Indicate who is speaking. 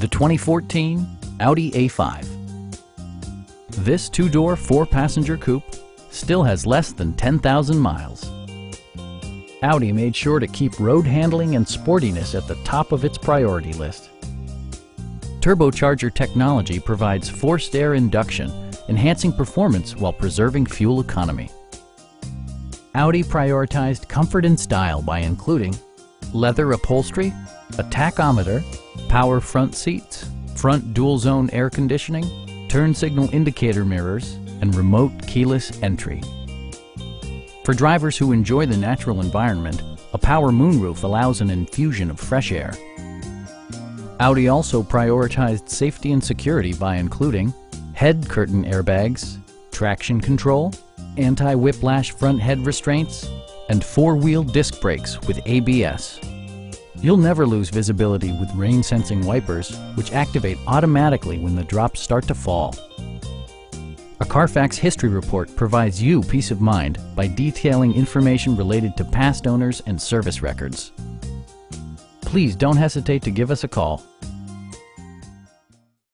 Speaker 1: The 2014 Audi A5. This two-door, four-passenger coupe still has less than 10,000 miles. Audi made sure to keep road handling and sportiness at the top of its priority list. Turbocharger technology provides forced air induction, enhancing performance while preserving fuel economy. Audi prioritized comfort and style by including leather upholstery, a tachometer, power front seats, front dual zone air conditioning, turn signal indicator mirrors, and remote keyless entry. For drivers who enjoy the natural environment, a power moonroof allows an infusion of fresh air. Audi also prioritized safety and security by including head curtain airbags, traction control, anti-whiplash front head restraints, and four-wheel disc brakes with ABS. You'll never lose visibility with rain-sensing wipers, which activate automatically when the drops start to fall. A Carfax history report provides you peace of mind by detailing information related to past owners and service records. Please don't hesitate to give us a call